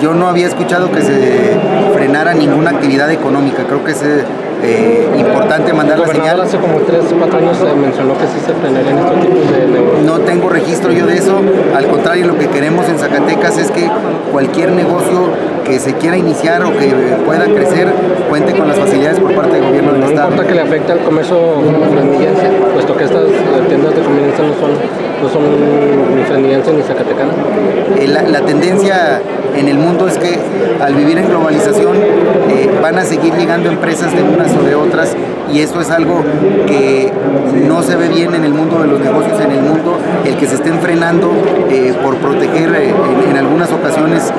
yo no había escuchado que se frenara ninguna actividad económica. Creo que es eh, importante mandar la señal. hace como 3 o 4 años mencionó que sí se frenarían estos tipos de negocios. No tengo registro yo de eso. Al contrario, lo que queremos en Zacatecas es que cualquier negocio que se quiera iniciar o que pueda crecer cuente con las facilidades por parte del gobierno del no Estado. No importa que le afecte al comercio fresnillense, puesto que estas tiendas de conveniencia no son, no son ni fresnillenses ni zacatecanas. Eh, la, la, tendencia en el mundo es que al vivir en globalización eh, van a seguir llegando empresas de unas o de otras y eso es algo que no se ve bien en el mundo de los negocios en el mundo, el que se estén frenando eh, por proteger eh, en, algunas ocasiones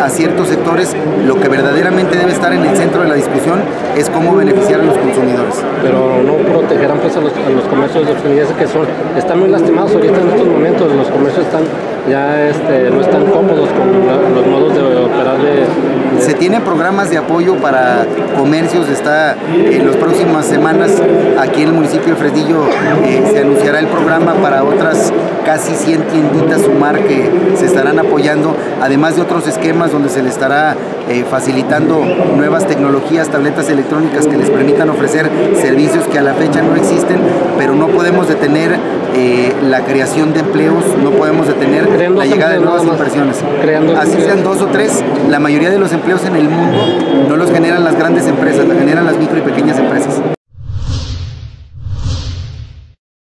a ciertos sectores, lo que verdaderamente debe estar en el centro de la discusión es cómo beneficiar a los consumidores. Pero no protegerán pues a los, a los comercios de que son, están muy lastimados ahorita en estos momentos, los comercios están ya este, no están cómodos con los modos de operar de, Se tienen programas de apoyo para comercios, está en las próximas semanas aquí en el municipio de Fresnillo eh, se anunciará el programa para otras casi 100 tienditas Sumar que se estarán apoyando, además de otros esquemas donde se les estará eh, facilitando nuevas tecnologías, tabletas electrónicas que les permitan ofrecer servicios que a la fecha no existen, pero no podemos detener eh, la creación de empleos, no podemos detener Creando la llegada de nuevas inversiones. Creando Así sean dos o tres, la mayoría de los empleos en el mundo no los generan